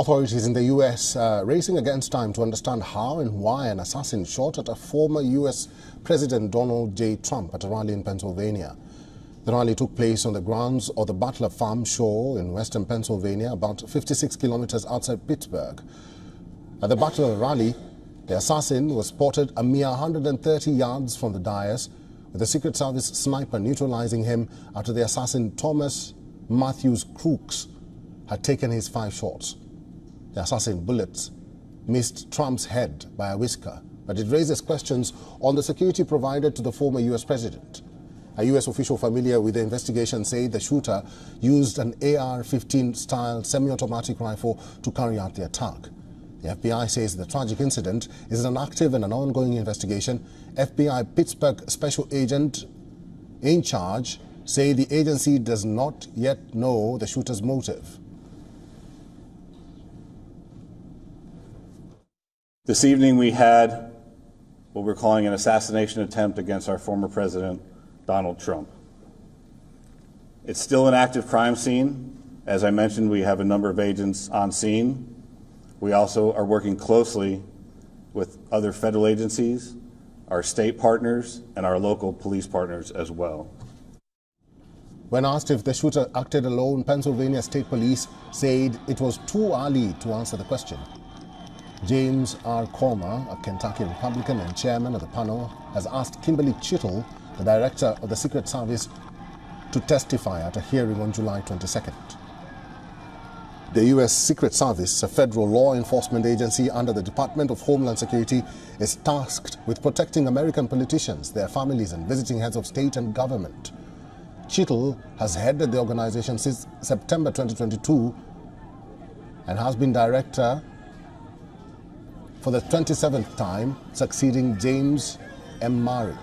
Authorities in the U.S. Uh, racing against time to understand how and why an assassin shot at a former U.S. President Donald J. Trump at a rally in Pennsylvania. The rally took place on the grounds of the Butler Farm Show in western Pennsylvania, about 56 kilometers outside Pittsburgh. At the Butler rally, the assassin was spotted a mere 130 yards from the dais, with the Secret Service sniper neutralizing him after the assassin Thomas Matthews Crooks had taken his five shots. The assassin bullets missed Trump's head by a whisker, but it raises questions on the security provided to the former U.S. president. A U.S. official familiar with the investigation said the shooter used an AR-15 style semi-automatic rifle to carry out the attack. The FBI says the tragic incident is an active and an ongoing investigation. FBI Pittsburgh special agent in charge say the agency does not yet know the shooter's motive. This evening we had what we're calling an assassination attempt against our former president, Donald Trump. It's still an active crime scene. As I mentioned, we have a number of agents on scene. We also are working closely with other federal agencies, our state partners, and our local police partners as well. When asked if the shooter acted alone, Pennsylvania State Police said it was too early to answer the question. James R. Comer, a Kentucky Republican and chairman of the panel, has asked Kimberly Cheatle, the director of the Secret Service, to testify at a hearing on July 22nd. The U.S. Secret Service, a federal law enforcement agency under the Department of Homeland Security, is tasked with protecting American politicians, their families, and visiting heads of state and government. Cheatle has headed the organization since September 2022 and has been director for the 27th time, succeeding James M. Murray.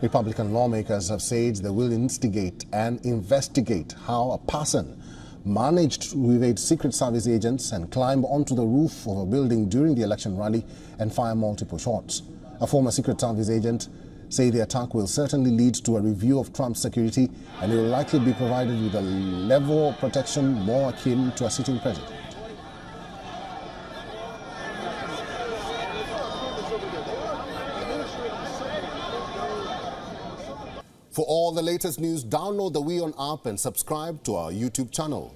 Republican lawmakers have said they will instigate and investigate how a person managed to evade Secret Service agents and climb onto the roof of a building during the election rally and fire multiple shots. A former Secret Service agent say the attack will certainly lead to a review of Trump's security and he will likely be provided with a level of protection more akin to a sitting president. For all the latest news, download the WION app and subscribe to our YouTube channel.